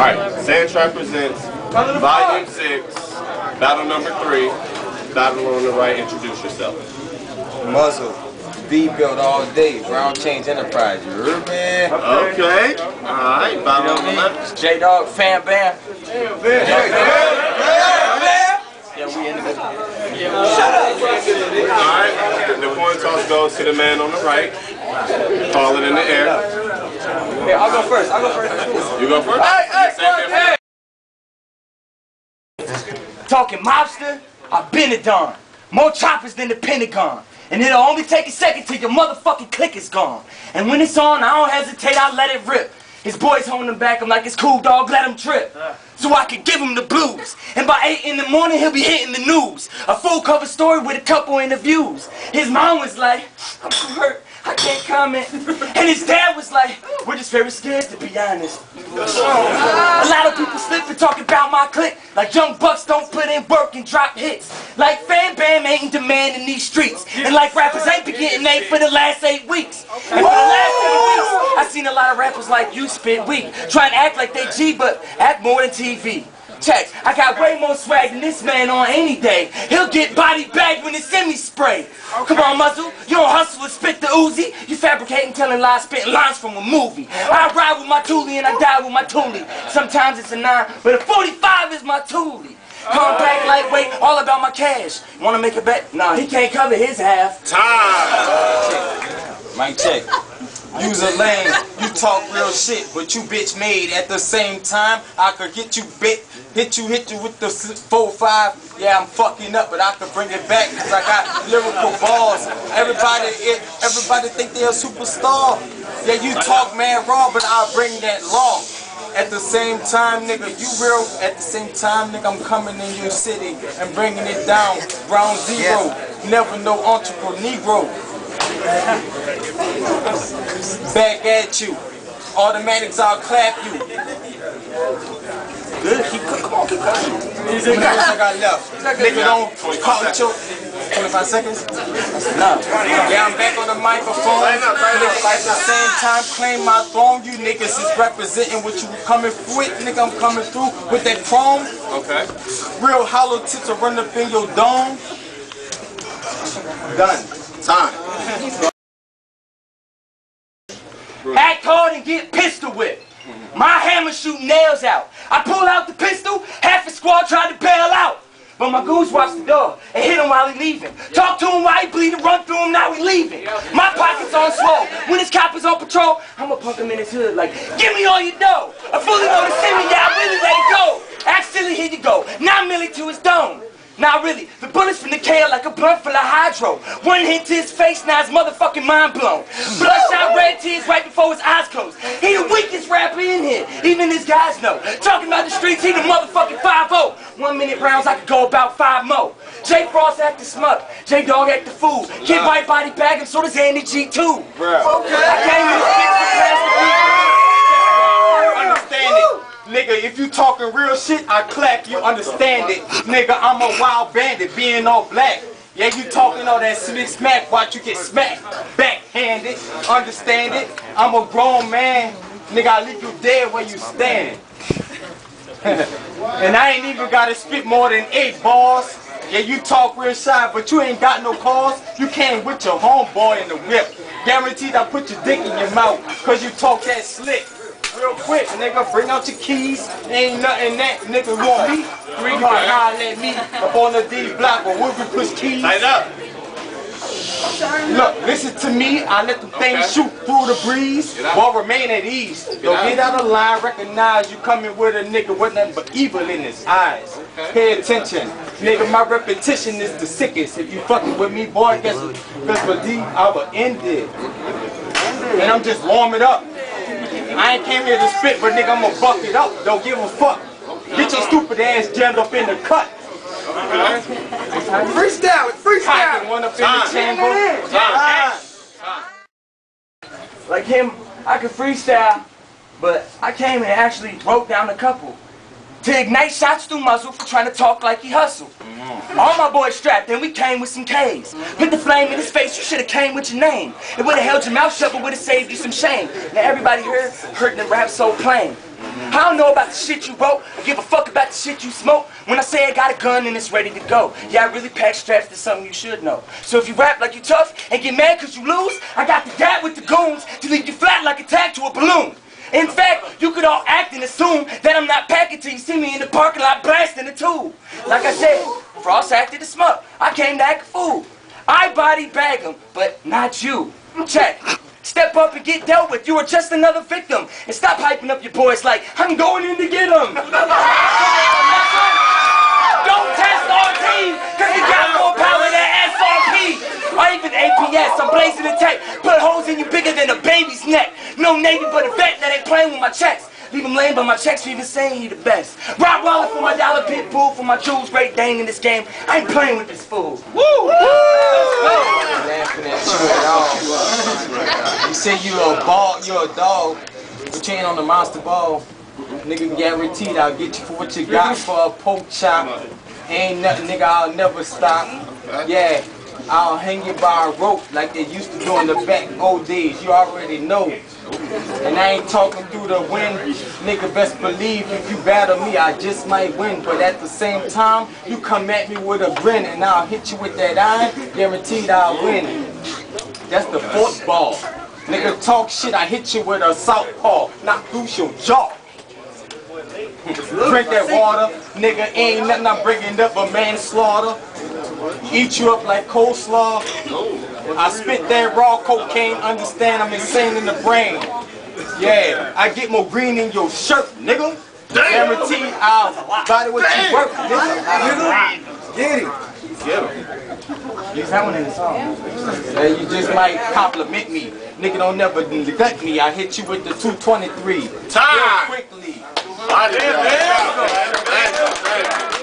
Alright, Sandtrap presents Volume 6, Battle Number 3. Battle on the right, introduce yourself. Muzzle. B built all day. Brown Change Enterprise. You heard me? Okay, alright, battle on the left. J-Dogg Fan Bam. Yeah, we in the Shut up. Alright, the coin toss goes to the man on the right. Call it in the air. Hey, I'll go first. I'll go first. You go first? Hey, hey, hey! Talking mobster, I've been it done. More choppers than the Pentagon. And it'll only take a second till your motherfucking click is gone. And when it's on, I don't hesitate, I let it rip. His boys holding him back, I'm like, it's cool, dog, let him trip. So I can give him the blues. And by 8 in the morning, he'll be hitting the news. A full cover story with a couple interviews. His mom was like, I'm hurt, can't comment. And his dad was like, we're just very scared to be honest. A lot of people slip and talk about my clique. Like young bucks don't put in work and drop hits. Like Fan Bam ain't demanding these streets. And like rappers ain't been getting eight for the last eight weeks. And for the last eight weeks, I seen a lot of rappers like you spit weak. Try and act like they G, but act more than TV. Check, I got way more swag than this man on any day. He'll get body bagged when it's semi-spray. Come on, Muzzle, you don't hustle and spit the Uzi. You fabricating, telling lies, spitting lines from a movie. I ride with my Thule and I die with my Thule. Sometimes it's a 9, but a 45 is my Thule. Compact, uh. lightweight, all about my cash. Wanna make a bet? Nah, he can't cover his half. Time! Mic check. Use a lane, you talk real shit, but you bitch made at the same time. I could get you bit, hit you, hit you with the 4-5. Yeah, I'm fucking up, but I could bring it back because I got lyrical balls. Everybody, it, everybody think they're a superstar. Yeah, you talk man raw, but I bring that law. At the same time, nigga, you real. At the same time, nigga, I'm coming in your city and bringing it down. Ground zero, never no entrepreneur. Back at you. Automatics, I'll clap you. Good, keep come on, keep coming. These are I got left. Nigga don't call it choke. 25 seconds? No. Yeah, I'm back on the microphone. At the same time, claim my throne. You niggas is representing what you coming with. Nigga, I'm coming through with that chrome. Okay. Real hollow tips to run up in your dome. Done. Time. Act hard and get pistol whipped. Mm-hmm. My hammer shoot nails out. I pull out the pistol, half the squad tried to bail out. But my goose watched the door and hit him while he leaving. Talk to him while he bleeding, run through him, now he leaving. My pockets on swole. When his is on patrol, I'ma punk him in his hood like, give me all you know. I fully know the city, yeah, I really let it go. Act silly, here you go. Now Millie to his dome. Now really, the bullets from the KL like a blunt full of hydro. One hit to his face, now his motherfucking mind blown. Bloodshot red tears right before his eyes closed. He the weakest rapper in here, even his guys know. Talking about the streets, he the motherfucking 5-0. One minute rounds, I could go about five more. J Frost act the smut, J-Dogg act the fool. Kid White body bag him, so does Andy G too. I came in the spits for class Understand it. Nigga, if you talking real shit, I clap you, understand it. Nigga, I'm a wild bandit, being all black. Yeah, you talking all that slick smack, watch you get smacked. Backhanded, understand it. I'm a grown man. Nigga, I leave you dead where you stand. and I ain't even gotta spit more than eight bars. Yeah, you talk real shy, but you ain't got no cause. You came with your homeboy in the whip. Guaranteed I put your dick in your mouth, cause you talk that slick. Real quick, nigga, bring out your keys. Ain't nothing that nigga want me. Three hard holler let me up on the D block, but we'll be push keys. Tighten up. Look, listen to me. I let the thing Okay. shoot through the breeze Get while remain at ease. Don't out. get out of line. Recognize you coming with a nigga with nothing but evil in his eyes. Okay. Pay attention, nigga. My repetition is the sickest. If you fucking with me, boy, guess what? guess what? D, I will end it. And I'm just warming up. I ain't came here to spit, but nigga, I'ma buck it up. Don't give a fuck. Get your stupid ass jammed up in the cut. Freestyle, freestyle. One up in the chamber. Time. Like him, I could freestyle, but I came and actually broke down a couple. To ignite shots through muzzle for trying to talk like he hustled. All my boys strapped and we came with some K's. Put the flame in his face, you should have came with your name. It would have held your mouth shut, but would have saved you some shame. Now everybody here heard the rap so plain. I don't know about the shit you wrote, I give a fuck about the shit you smoke. When I say I got a gun and it's ready to go, yeah, I really pack straps to something you should know. So if you rap like you tough and get mad cause you lose, I got the gap with the goons to leave you flat like a tag to a balloon. In fact, you could all act and assume that I'm not packing till you see me in the parking lot blasting the tube. Like I said, Frost acted a smug. I came to act a fool. I body bag him, but not you. Check. Step up and get dealt with. You are just another victim. And stop hyping up your boys like, I'm going in to get him. Don't test our team, cause you got more power than SRP. Or even APS, I'm blazing the tape. Put holes in you bigger than a baby's neck. No Navy but a vet that ain't playing with my checks. Leave him laying by my checks for even saying he the best. Rottweiler for my dollar pit bull, for my jewels, great Dane in this game. I ain't playing with this fool. Woo! laughing at you at all. You say you a ball, you a dog, but you ain't on the monster ball. Nigga guaranteed I'll get you for what you got for a poke chop. Ain't nothing, nigga, I'll never stop. Yeah, I'll hang you by a rope like they used to do in the back old days. You already know. And I ain't talking through the wind. Nigga, best believe if you battle me, I just might win. But at the same time, you come at me with a grin and I'll hit you with that iron. Guaranteed I'll win. That's the fourth ball. Nigga, talk shit, I hit you with a southpaw. Knock through your jaw. Drink that water. Nigga, ain't nothing I'm bringing up but manslaughter. Eat you up like coleslaw. I spit that raw cocaine, understand I'm insane in the brain. Yeah, I get more green in your shirt, nigga. Guaranteed I'll body what you work, nigga. Get it. Get him. That one in the song. Yeah, you just might compliment me. Nigga don't never neglect me. I hit you with the 223. Time. Real quickly. I did, man.